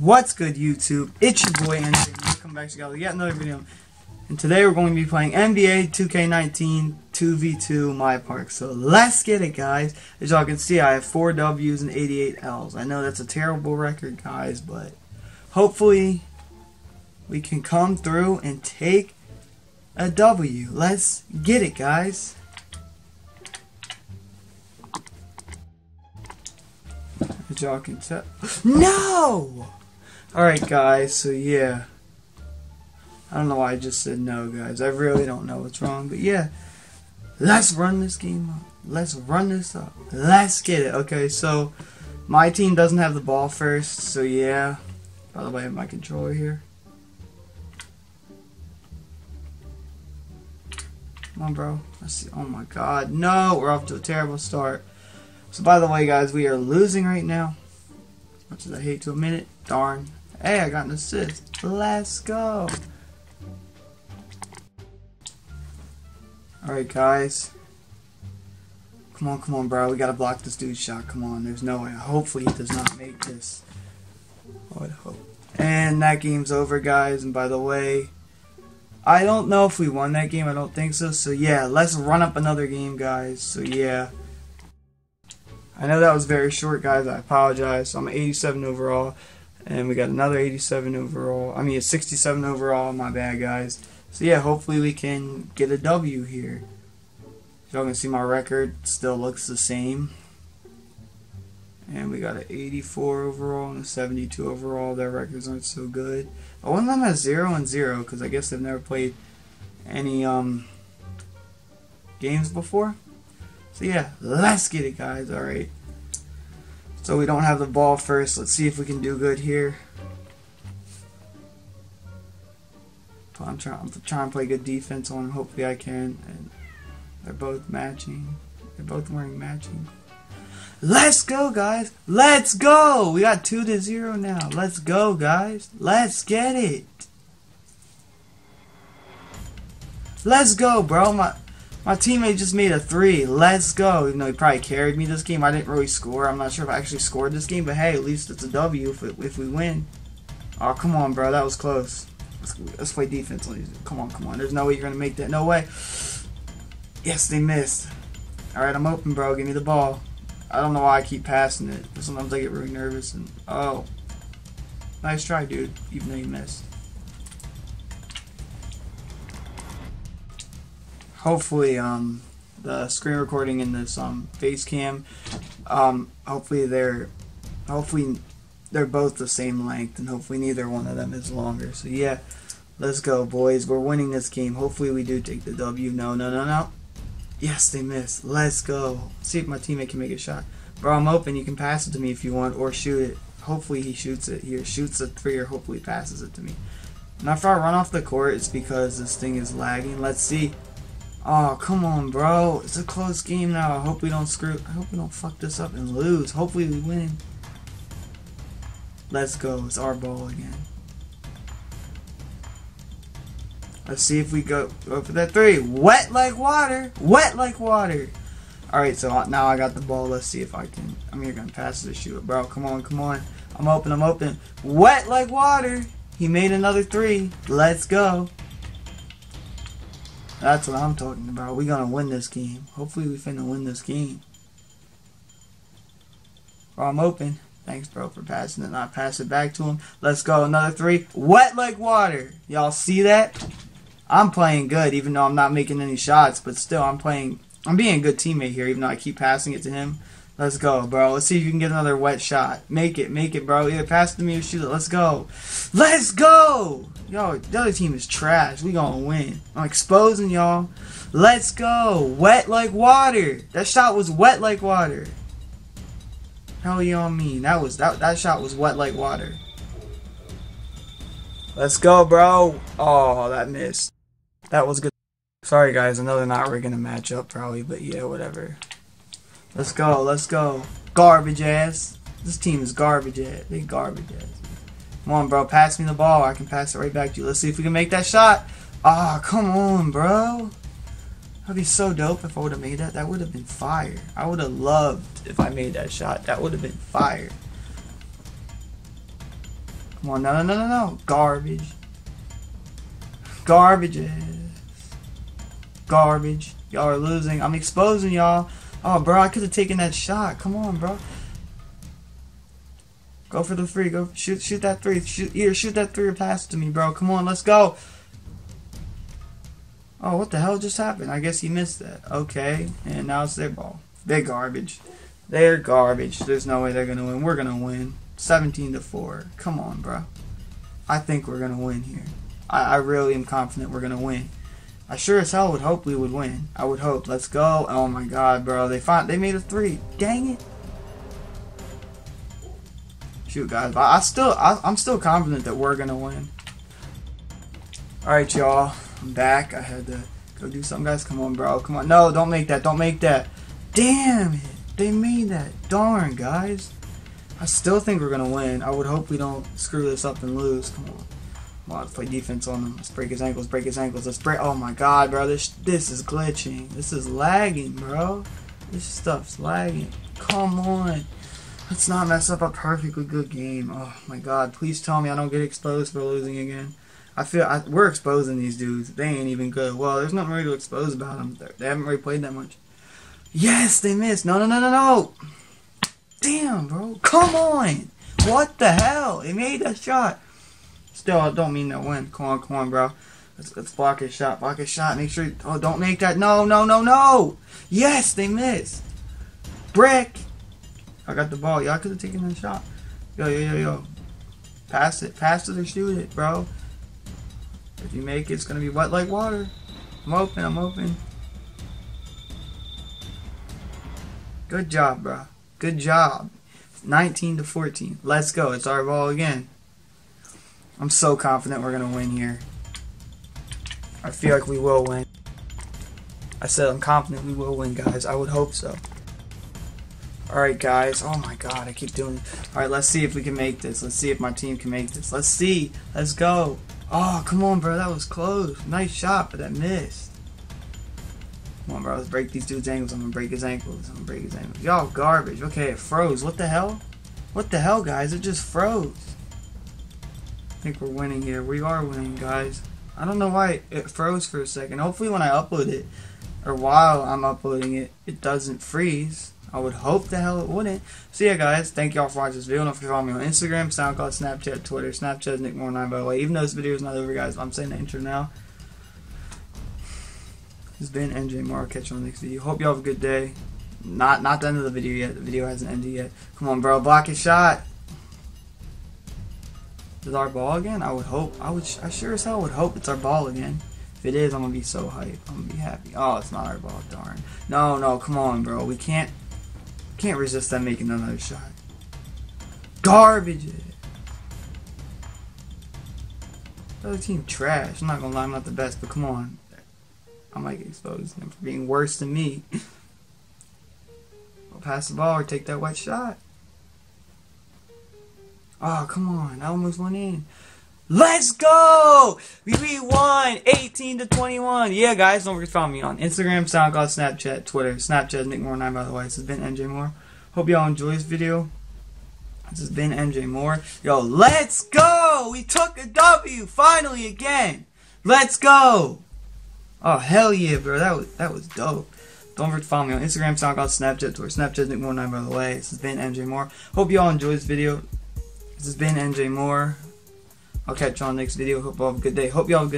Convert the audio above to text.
What's good, YouTube? It's your boy Anthony. Welcome back to with yet another video. And today we're going to be playing NBA 2K19 2v2 My Park. So let's get it, guys. As y'all can see, I have 4 W's and 88 L's. I know that's a terrible record, guys, but hopefully we can come through and take a W. Let's get it, guys. As y'all can tell. No! Alright, guys, so yeah. I don't know why I just said no, guys. I really don't know what's wrong, but yeah. Let's run this game up. Let's run this up. Let's get it. Okay, so my team doesn't have the ball first, so yeah. By the way, I have my controller here. Come on, bro. Let's see. Oh my god. No, we're off to a terrible start. So by the way, guys, we are losing right now. Much as I hate to admit it. Darn. Hey, I got an assist. Let's go. Alright, guys. Come on, come on, bro. We gotta block this dude's shot. Come on. There's no way. Hopefully he does not make this. I would hope. And that game's over, guys. And by the way, I don't know if we won that game. I don't think so. So, yeah, let's run up another game, guys. So, yeah. I know that was very short, guys. I apologize. I'm 87 overall. And we got another 87 overall. I mean, a 67 overall. My bad, guys. So yeah, hopefully we can get a W here. Y'all can see my record still looks the same. And we got an 84 overall and a 72 overall. Their records aren't so good. One of them has 0 and 0 because I guess they've never played any um games before. So yeah, let's get it guys. Alright. So we don't have the ball first. Let's see if we can do good here. I'm trying, I'm trying to play good defense on. Hopefully I can. And they're both matching. They're both wearing matching. Let's go, guys. Let's go. We got 2 to 0 now. Let's go, guys. Let's get it. Let's go, bro. My my teammate just made a three. Let's go. Even though he probably carried me this game, I didn't really score. I'm not sure if I actually scored this game, but hey, at least it's a W if, it, if we win. Oh, come on, bro. That was close. Let's, let's play defense. Come on, come on. There's no way you're going to make that. No way. Yes, they missed. Alright, I'm open, bro. Give me the ball. I don't know why I keep passing it. Sometimes I get really nervous. and Oh. Nice try, dude. Even though you missed. Hopefully um, the screen recording in this um, face cam um, hopefully they're hopefully they're both the same length and hopefully neither one of them is longer. So yeah let's go boys. We're winning this game. Hopefully we do take the W. No no no no. Yes they missed let's go. See if my teammate can make a shot. Bro I'm open. You can pass it to me if you want or shoot it. Hopefully he shoots it here. Shoots a three or hopefully passes it to me. Now if I run off the court it's because this thing is lagging. Let's see Oh, come on, bro. It's a close game now. I hope we don't screw... I hope we don't fuck this up and lose. Hopefully we win. Let's go. It's our ball again. Let's see if we go, go for that three. Wet like water. Wet like water. Alright, so now I got the ball. Let's see if I can... I'm here going to pass it to shoot it. Bro, come on, come on. I'm open, I'm open. Wet like water. He made another three. Let's go. That's what I'm talking about. We're gonna win this game. Hopefully we finna win this game. Bro, I'm open. Thanks, bro, for passing it. I pass it back to him. Let's go. Another three. Wet like water. Y'all see that? I'm playing good, even though I'm not making any shots. But still, I'm playing. I'm being a good teammate here, even though I keep passing it to him. Let's go, bro. Let's see if you can get another wet shot. Make it, make it, bro. Either pass it to me or shoot it. Let's go. Let's go! Yo, the other team is trash. We gonna win. I'm exposing y'all. Let's go. Wet like water. That shot was wet like water. Hell y'all mean? That was that that shot was wet like water. Let's go, bro. Oh, that missed. That was good. Sorry guys, I know they're not really gonna match up probably, but yeah, whatever. Let's go, let's go. Garbage ass. This team is garbage ass. They garbage ass. Come on, bro. Pass me the ball. I can pass it right back to you. Let's see if we can make that shot. Ah, oh, come on, bro. That'd be so dope if I would have made that. That would have been fire. I would have loved if I made that shot. That would have been fire. Come on, no, no, no, no, no. Garbage. Garbages. Garbage. Y'all are losing. I'm exposing y'all. Oh, bro, I could have taken that shot. Come on, bro. Go for the free. Go shoot, shoot that three. Shoot here. Shoot that three or pass to me, bro. Come on, let's go. Oh, what the hell just happened? I guess he missed that. Okay, and now it's their ball. They're garbage. They're garbage. There's no way they're gonna win. We're gonna win. 17 to four. Come on, bro. I think we're gonna win here. I, I really am confident we're gonna win. I sure as hell would hope we would win. I would hope. Let's go. Oh my god, bro. They find they made a three. Dang it. Shoot, guys. I, I still I, I'm still confident that we're gonna win. All right, y'all. I'm back. I had to go do something, guys. Come on, bro. Come on. No, don't make that. Don't make that. Damn it. They made that. Darn, guys. I still think we're gonna win. I would hope we don't screw this up and lose. Come on. On, let's play defense on him. Let's break his ankles, break his ankles. Let's break. Oh my god, bro. This this is glitching. This is lagging, bro. This stuff's lagging. Come on. Let's not mess up a perfectly good game. Oh my god. Please tell me I don't get exposed for losing again. I feel I, we're exposing these dudes. They ain't even good. Well, there's nothing really to expose about them. They're, they have not really played that much. Yes, they missed. No, no, no, no, no. Damn, bro. Come on. What the hell? He made that shot. Still, I don't mean to win. Come on, come on, bro. Let's, let's block his shot. Block his shot. Make sure. Oh, don't make that. No, no, no, no. Yes, they missed. Brick. I got the ball. Y'all could have taken that shot. Yo, yo, yo, yo. Pass it. Pass it or shoot it, bro. If you make it, it's going to be wet like water. I'm open. I'm open. Good job, bro. Good job. 19 to 14. Let's go. It's our ball again. I'm so confident we're going to win here. I feel like we will win. I said I'm confident we will win, guys. I would hope so. Alright, guys. Oh my god, I keep doing. Alright, let's see if we can make this. Let's see if my team can make this. Let's see. Let's go. Oh, come on, bro. That was close. Nice shot, but that missed. Come on, bro. Let's break these dude's ankles. I'm gonna break his ankles. I'm gonna break his ankles. Y'all garbage. Okay, it froze. What the hell? What the hell, guys? It just froze. I think we're winning here. We are winning, guys. I don't know why it froze for a second. Hopefully when I upload it, or while I'm uploading it, it doesn't freeze. I would hope the hell it wouldn't. So yeah, guys, thank y'all for watching this video. Don't forget to follow me on Instagram, SoundCloud, Snapchat, Twitter. Snapchat is Nick Moore 9 by the way. Even though this video is not over, guys, I'm saying the intro now. This has been NJ Moore. Catch you on the next video. Hope y'all have a good day. Not not the end of the video yet. The video hasn't ended yet. Come on, bro. Block his shot. Is our ball again? I would hope. I would. I sure as hell would hope it's our ball again. If it is, I'm gonna be so hyped. I'm gonna be happy. Oh, it's not our ball. Darn. No, no. Come on, bro. We can't. Can't resist them making another shot. Garbage. The other team trash. I'm not gonna lie. I'm not the best, but come on. I might get exposed them for being worse than me. I'll pass the ball or take that white shot. Oh, come on. I almost went in. Let's go! We won, 18 to 21. Yeah, guys, don't forget to follow me on Instagram, SoundCloud, Snapchat, Twitter. Snapchat Nick Moore 9, by the way. This has been NJ Moore. Hope y'all enjoy this video. This has been NJ Moore. Yo, let's go! We took a W, finally, again. Let's go! Oh, hell yeah, bro. That was, that was dope. Don't forget to follow me on Instagram, SoundCloud, Snapchat, Twitter. Snapchat Nick Moore 9, by the way. This has been NJ Moore. Hope y'all enjoy this video. This has been NJ Moore. I'll catch y'all next video. Hope y'all have a good day. Hope y'all have a good